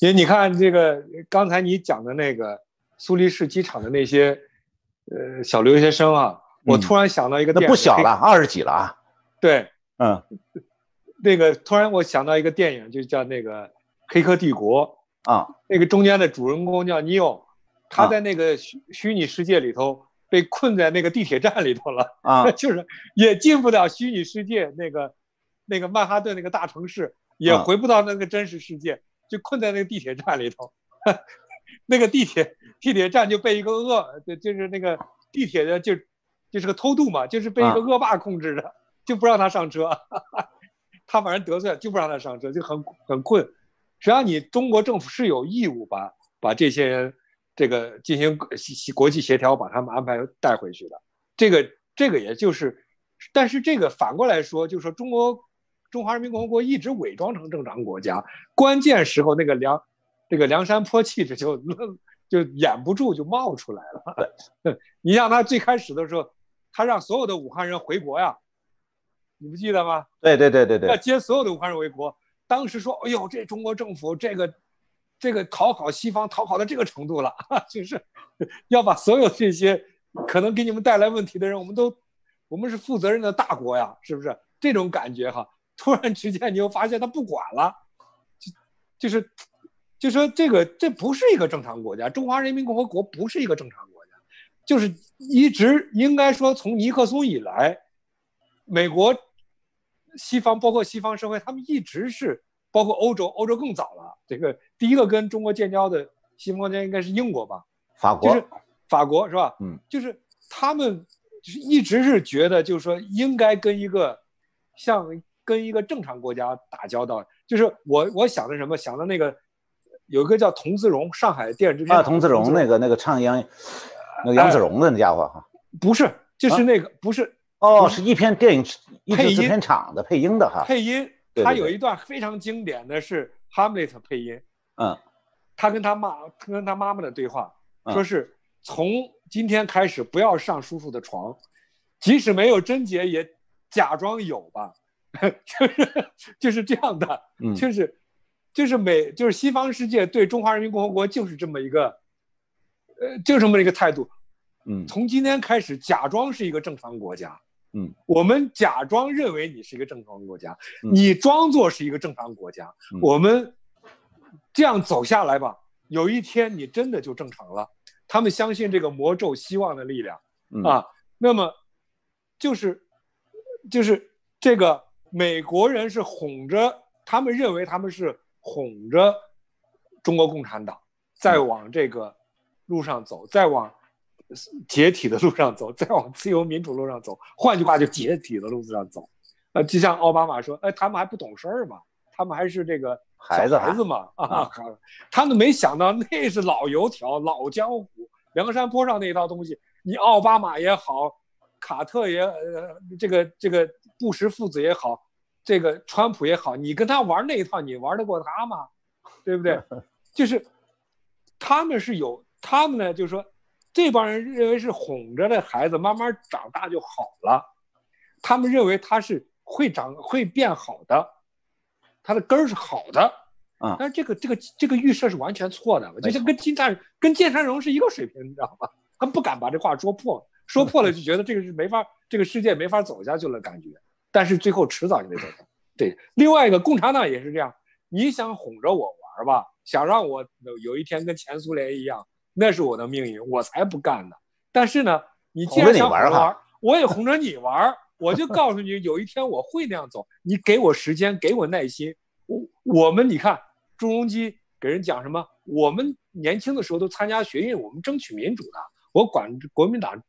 你你看这个刚才你讲的那个苏黎世机场的那些呃小留学生啊，我突然想到一个那不小了，二十几了啊。对，嗯，那个突然我想到一个电影，就叫那个《黑客帝国》啊，那个中间的主人公叫尼欧，他在那个虚虚拟世界里头被困在那个地铁站里头了啊，就是也进不了虚拟世界，那个那个曼哈顿那个大城市也回不到那个真实世界。就困在那个地铁站里头，那个地铁地铁站就被一个恶，就是那个地铁的就就是个偷渡嘛，就是被一个恶霸控制的，就不让他上车，他把人得罪了，就不让他上车，就很很困。实际上，你中国政府是有义务把把这些人这个进行国际协调，把他们安排带回去的。这个这个也就是，但是这个反过来说，就是说中国。中华人民共和国一直伪装成正常国家，关键时候那个梁，这个梁山坡气质就 就掩不住就冒出来了。你像他最开始的时候，他让所有的武汉人回国呀，你不记得吗？对对对对对，要接所有的武汉人回国。当时说，哎呦，这中国政府这个这个讨好西方讨好到这个程度了，就是要把所有这些可能给你们带来问题的人，我们都我们是负责任的大国呀，是不是这种感觉哈？突然之间，你又发现他不管了，就就是，就说这个这不是一个正常国家，中华人民共和国不是一个正常国家，就是一直应该说从尼克松以来，美国、西方包括西方社会，他们一直是包括欧洲，欧洲更早了。这个第一个跟中国建交的西方国家应该是英国吧？法国，就是法国是吧？嗯，就是他们就是一直是觉得，就是说应该跟一个像。跟一个正常国家打交道，就是我我想的什么？想的那个有一个叫童自荣，上海电视制片啊，童自荣那个那个唱杨，那个杨子荣的那家伙哈，不是，就是那个不是哦，是一篇电影配音片厂的配音的哈，配音，他有一段非常经典的是哈姆雷特配音，嗯，他跟他妈跟他妈妈的对话，说是从今天开始不要上叔叔的床，即使没有贞洁也假装有吧。就是就是这样的，就是就是美就是西方世界对中华人民共和国就是这么一个，呃，就这么一个态度。嗯，从今天开始假装是一个正常国家。嗯，我们假装认为你是一个正常国家，你装作是一个正常国家。我们这样走下来吧，有一天你真的就正常了。他们相信这个魔咒希望的力量啊。那么就是就是这个。美国人是哄着他们，认为他们是哄着中国共产党再往这个路上走，再往解体的路上走，再往自由民主路上走。换句话，就解体的路子上走。呃，就像奥巴马说：“哎，他们还不懂事儿嘛，他们还是这个孩子孩子嘛 啊！他们没想到那是老油条、老江湖，梁山坡上那一套东西。你奥巴马也好，卡特也呃，这个这个。”布什父子也好，这个川普也好，你跟他玩那一套，你玩得过他吗？对不对？就是他们是有他们呢，就是说这帮人认为是哄着的孩子慢慢长大就好了，他们认为他是会长会变好的，他的根儿是好的啊。但是这个这个这个预设是完全错的，就像跟金灿跟剑山荣是一个水平，你知道吧？他不敢把这话说破，说破了就觉得这个是没法，这个世界没法走下去了，感觉。但是最后迟早就得走的。对，另外一个共产党也是这样，你想哄着我玩吧，想让我有一天跟前苏联一样，那是我的命运，我才不干呢。但是呢，你既然想玩玩，我也哄着你玩，我就告诉你，有一天我会那样走，你给我时间，给我耐心。我我们你看，朱镕基给人讲什么？我们年轻的时候都参加学运，我们争取民主的，我管国民党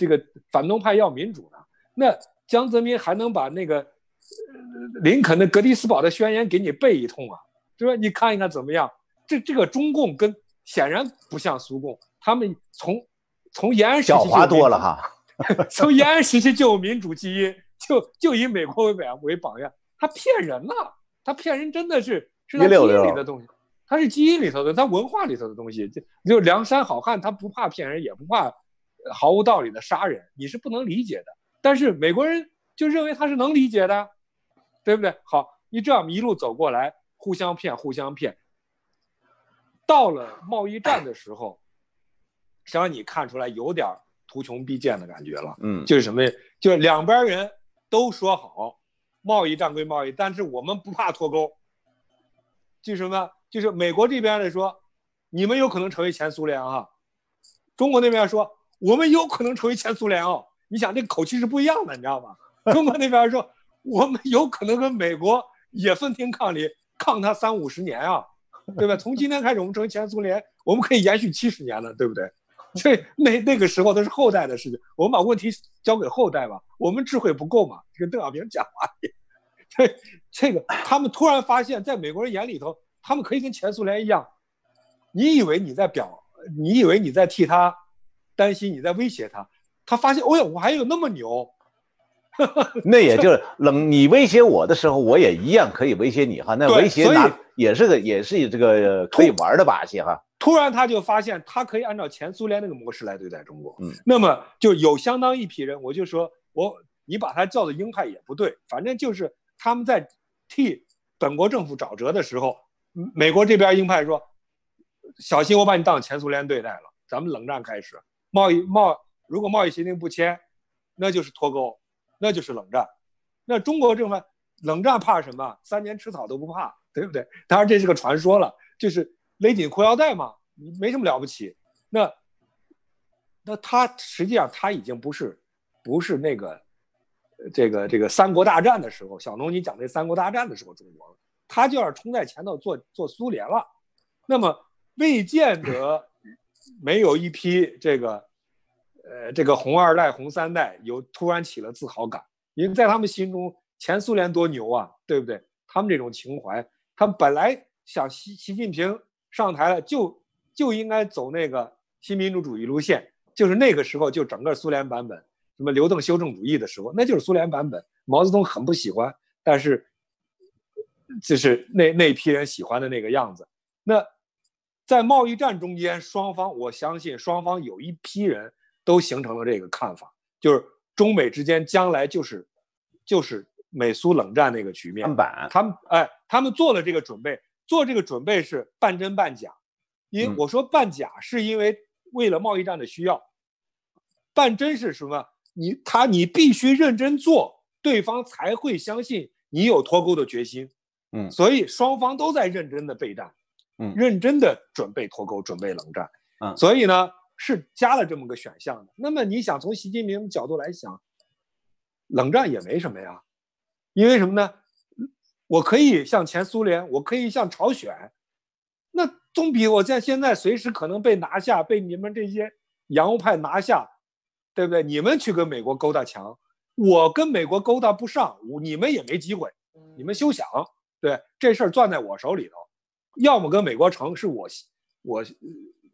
这个反动派要民主呢，那。江泽民还能把那个林肯的《格里斯堡的宣言》给你背一通啊，对吧？你看一看怎么样？这这个中共跟显然不像苏共，他们从从延安时期狡猾多了哈，从延安时期就有民主基因，就就以美国为榜为榜样，他骗人呐，他骗人真的是是他基因里的东西，他是基因里头的，他文化里头的东西，就就梁山好汉，他不怕骗人，也不怕毫无道理的杀人，你是不能理解的。但是美国人就认为他是能理解的，对不对？好，你这样一路走过来，互相骗，互相骗，到了贸易战的时候，实际上你看出来有点图穷匕见的感觉了。嗯，就是什么？就是两边人都说好，贸易战归贸易，但是我们不怕脱钩。就是什么？就是美国这边的说，你们有可能成为前苏联啊。中国那边说，我们有可能成为前苏联哦。你想这口气是不一样的，你知道吗？中国那边说，我们有可能跟美国也分庭抗礼，抗他三五十年啊，对吧？从今天开始，我们成为前苏联，我们可以延续七十年了，对不对？这那那个时候都是后代的事情，我们把问题交给后代吧。我们智慧不够嘛？跟邓小平讲话，这这个他们突然发现，在美国人眼里头，他们可以跟前苏联一样。你以为你在表，你以为你在替他担心，你在威胁他，他发现，哦呀，我还有那么牛。那也就是冷，你威胁我的时候，我也一样可以威胁你哈。那威胁拿也是个也是这个可以玩的把戏哈。突然他就发现，他可以按照前苏联那个模式来对待中国。嗯，那么就有相当一批人，我就说我你把他叫做鹰派也不对，反正就是他们在替本国政府找辙的时候，美国这边鹰派说，小心我把你当前苏联对待了，咱们冷战开始，贸易贸如果贸易协定不签，那就是脱钩。那就是冷战，那中国这么冷战怕什么？三年吃草都不怕，对不对？当然这是个传说了，就是勒紧裤腰带嘛，没什么了不起。那那他实际上他已经不是不是那个这个这个三国大战的时候，小农你讲那三国大战的时候中国了，他就要冲在前头做做苏联了。那么未见得没有一批这个。呃，这个红二代、红三代有突然起了自豪感，因为在他们心中，前苏联多牛啊，对不对？他们这种情怀，他们本来想习习近平上台了，就就应该走那个新民主主义路线，就是那个时候就整个苏联版本，什么刘邓修正主义的时候，那就是苏联版本。毛泽东很不喜欢，但是就是那那批人喜欢的那个样子。那在贸易战中间，双方我相信双方有一批人。都形成了这个看法，就是中美之间将来就是，就是美苏冷战那个局面。他们哎，他们做了这个准备，做这个准备是半真半假。因为我说半假，是因为为了贸易战的需要。半真是什么？你他你必须认真做，对方才会相信你有脱钩的决心。嗯，所以双方都在认真的备战，嗯，认真的准备脱钩，准备冷战。嗯，所以呢。是加了这么个选项的。那么你想从习近平角度来想，冷战也没什么呀，因为什么呢？我可以向前苏联，我可以向朝鲜，那总比我在现在随时可能被拿下，被你们这些洋务派拿下，对不对？你们去跟美国勾搭强，我跟美国勾搭不上，你们也没机会，你们休想。对，这事儿攥在我手里头，要么跟美国成，是我我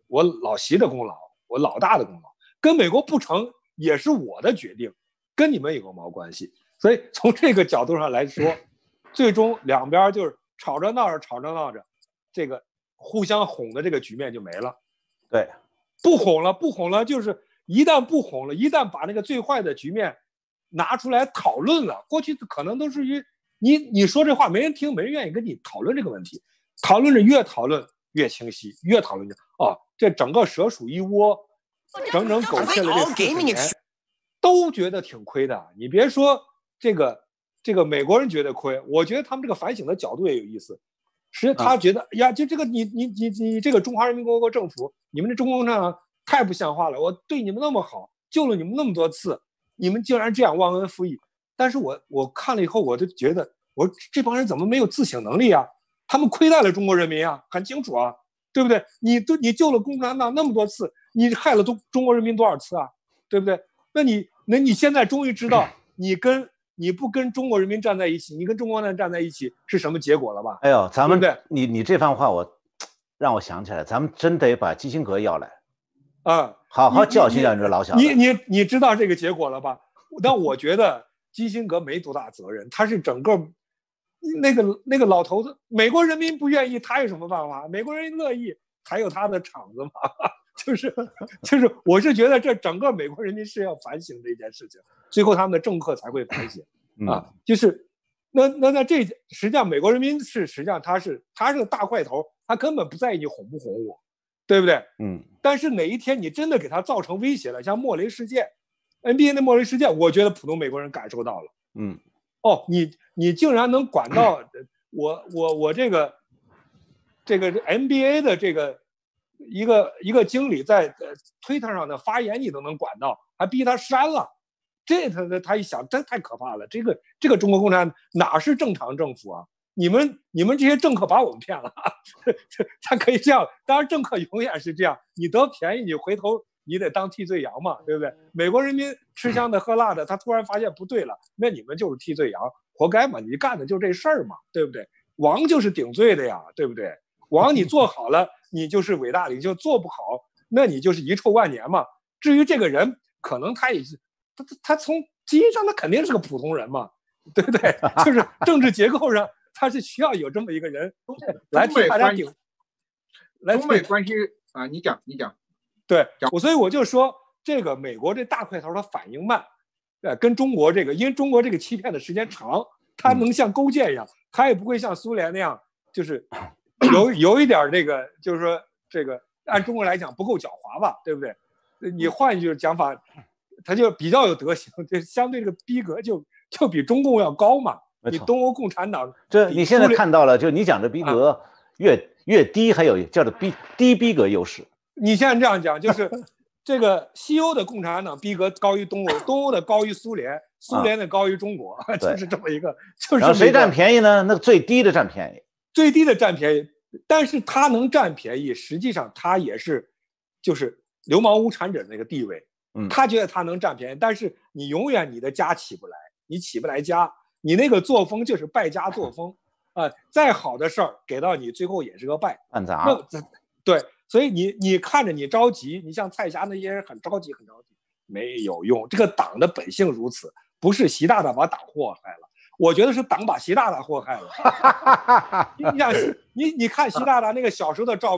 我老习的功劳。我老大的功劳跟美国不成也是我的决定，跟你们有个毛关系？所以从这个角度上来说，最终两边就是吵着闹着，吵着闹着，这个互相哄的这个局面就没了。对，不哄了，不哄了，就是一旦不哄了，一旦把那个最坏的局面拿出来讨论了，过去可能都是于你你说这话没人听，没人愿意跟你讨论这个问题，讨论着越讨论越清晰，越讨论着啊。这整个蛇鼠一窝，整整苟且了这四十年，都觉得挺亏的。你别说这个，这个美国人觉得亏，我觉得他们这个反省的角度也有意思。实他觉得呀，就这个你你你你这个中华人民共和国政府，你们这中共共产党太不像话了。我对你们那么好，救了你们那么多次，你们竟然这样忘恩负义。但是我我看了以后，我就觉得，我这帮人怎么没有自省能力啊？他们亏待了中国人民啊，很清楚啊。对不对？你都你救了共产党那么多次，你害了中中国人民多少次啊？对不对？那你那你现在终于知道，你跟你不跟中国人民站在一起，你跟中国人站在一起是什么结果了吧？哎呦，咱们对，你你这番话我让我想起来，咱们真得把基辛格要来，啊，好好教训教训这老小子。你你你知道这个结果了吧？但我觉得基辛格没多大责任，他是整个。那个那个老头子，美国人民不愿意，他有什么办法？美国人乐意，还有他的场子嘛？就是就是，我是觉得这整个美国人民是要反省这件事情，最后他们的政客才会反省啊。就是那那那这实际上美国人民是实际上他是他是个大块头，他根本不在意你哄不哄我，对不对？嗯。但是哪一天你真的给他造成威胁了，像莫雷事件，NBA 的莫雷事件，我觉得普通美国人感受到了。嗯。哦，你你竟然能管到我我我这个这个 NBA 的这个一个一个经理在推特上的发言，你都能管到，还逼他删了。这他他他一想，这太可怕了！这个这个中国共产党哪是正常政府啊？你们你们这些政客把我们骗了，他可以这样。当然，政客永远是这样，你得便宜，你回头你得当替罪羊嘛，对不对？美国人民吃香的喝辣的，他突然发现不对了，那你们就是替罪羊，活该嘛！你干的就这事儿嘛，对不对？王就是顶罪的呀，对不对？王你做好了，你就是伟大领袖；做不好，那你就是遗臭万年嘛。至于这个人，可能他也是。他他他从基因上他肯定是个普通人嘛，对不对？就是政治结构上他是需要有这么一个人来替大家顶。中美关系啊，你讲你讲。对，我所以我就说这个美国这大块头它反应慢，呃，跟中国这个，因为中国这个欺骗的时间长，它能像勾践一样，它也不会像苏联那样，就是有有一点这个，就是说这个按中国来讲不够狡猾吧，对不对？你换一句讲法。他就比较有德行，就相对这个逼格就就比中共要高嘛。你东欧共产党，这你现在看到了，就你讲的逼格越越低，还有叫做逼低逼格优势。你现在这样讲，就是 这个西欧的共产党逼格高于东欧，东欧的高于苏联，苏联的高于中国，就是这么一个。就是谁占便宜呢？那最低的占便宜，最低的占便宜，但是他能占便宜，实际上他也是就是流氓无产者的那个地位。他觉得他能占便宜，但是你永远你的家起不来，你起不来家，你那个作风就是败家作风，啊，再好的事儿给到你，最后也是个败。办砸。那对，所以你你看着你着急，你像蔡霞那些人很着急很着急，没有用。这个党的本性如此，不是习大大把党祸害了，我觉得是党把习大大祸害了。你想，你你看习大大那个小时候的照。